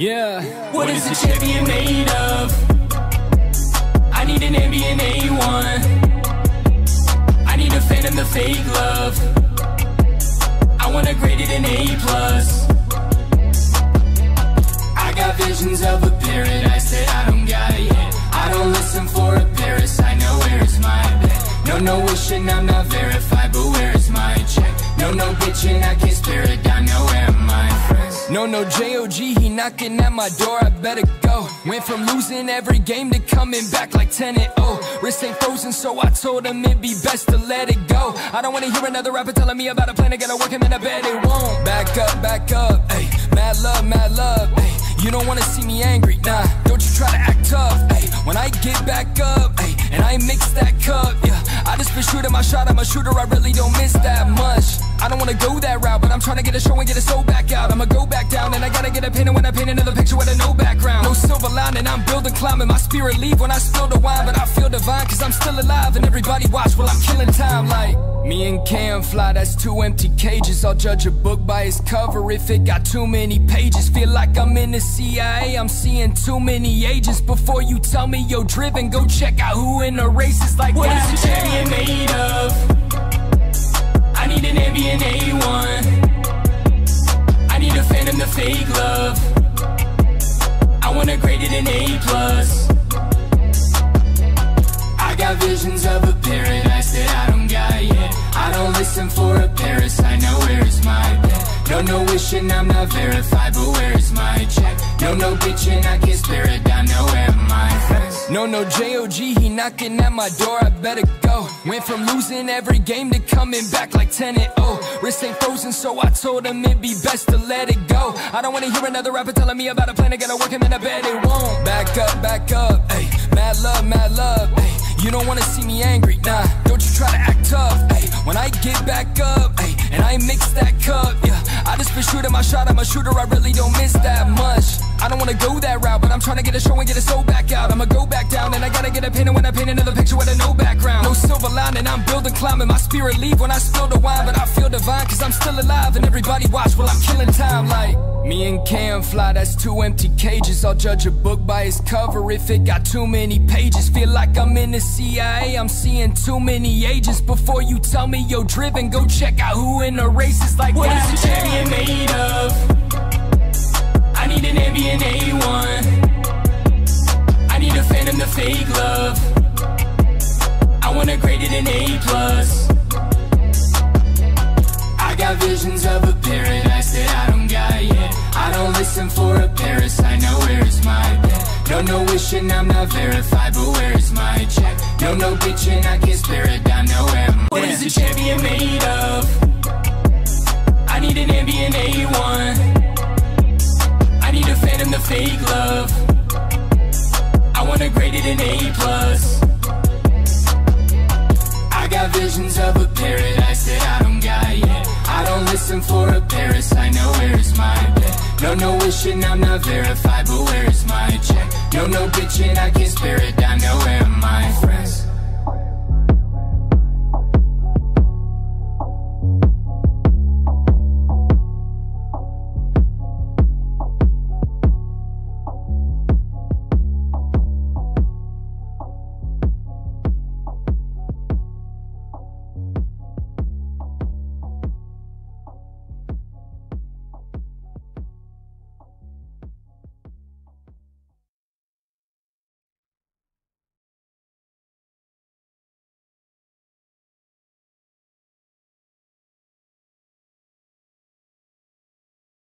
Yeah. What is a champion made of? I need an ambient A1. I need a phantom the fake love. I wanna grade it an A plus. I got visions of a paradise that I don't got yet. I don't listen for a Paris. I know where is my bed. No, no wishing I'm not verified, but where is my check? No, no bitching, I can't spare it down. Now No, no J.O.G. He knocking at my door. I better go. Went from losing every game to coming back like 10 and 0. Wrist ain't frozen, so I told him it'd be best to let it go. I don't wanna hear another rapper telling me about a plan to get a work and then I bet it won't. Back up, back up, ayy. Mad love, mad love, ayy. You don't wanna see me angry, nah. Don't you try to act tough, ayy. When I get back up, ayy, and I mix that cup, yeah. I just been shooting my shot, I'm a shooter, I really don't miss that much. I don't wanna go that route, but I'm trying to get a show and get a soul back out. I'ma go get a painting when I paint another picture with a no background. No silver lining, I'm building, climbing. My spirit leave when I spill the wine, but I feel divine, cause I'm still alive, and everybody watch while I'm killing time like. Me and Kam fly, that's two empty cages. I'll judge a book by its cover if it got too many pages. Feel like I'm in the CIA, I'm seeing too many agents. Before you tell me you're driven, go check out who in the race is like. What that. is a champion an A plus. I got visions of a paradise that I don't got yet. I don't listen for a Paris. I know where is my bed. No, no wishing I'm not verified, but where is my check? No, no bitching, I can't spare no J.O.G. He knocking at my door. I better go. Went from losing every game to coming back like 10 and 0. Wrist ain't frozen, so I told him it'd be best to let it go. I don't wanna hear another rapper telling me about a plan to get a work and then I bet it won't. Back up, back up, ayy. Mad love, mad love, ayy. You don't wanna see me angry, nah. Don't you try to act tough, ayy. When I get back up, ayy, and I mix that cup, yeah. I just been shooting my shot, I'm a shooter, I really don't miss that much. I don't wanna go that route, but I'm trying to get a show and get a soul back out. I'ma go back down, and I gotta get a painting when I paint another Lining, I'm building, climbing. My spirit leave when I spill the wine, but I feel divine, cause I'm still alive, and everybody watch while I'm killing time like. Me and Kam fly, that's two empty cages. I'll judge a book by its cover if it got too many pages. Feel like I'm in the CIA, I'm seeing too many agents. Before you tell me you're driven, go check out who in the race is like. What is a champion made of? I need an ambient A1. I need a phantom the fake love. It an A plus. I got visions of a paradise that I don't got yet. I don't listen for a Paris. I know where is my bed. No, no wishing I'm not verified, but where is my check? No, no bitching, I can't spare it down. Now where am What is a champion made of? I need an ambient A1. I need a phantom the fake love. I wanna grade it an A plus. I got visions of a paradise that I don't got yet. I don't listen for a Paris. I know where is my bed. No, no wishing I'm not verified, but where is my check? No, no bitching, I can't spare it down. Now where my friends?